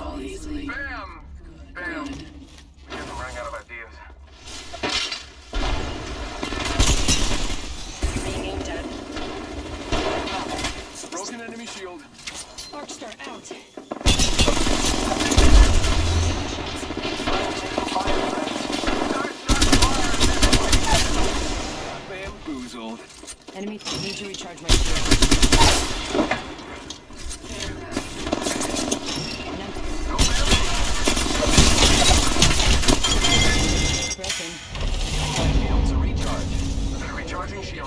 fall easily. Bam! Bam! Guess I'm running out of ideas. Being at. Broken enemy shield. Arcstar out. Bamboozled. Enemy need to recharge my shield.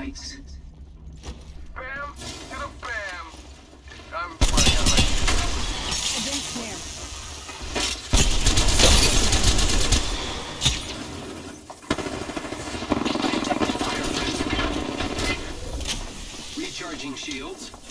fights. Bam to the bam. I'm running out there. Recharging shields.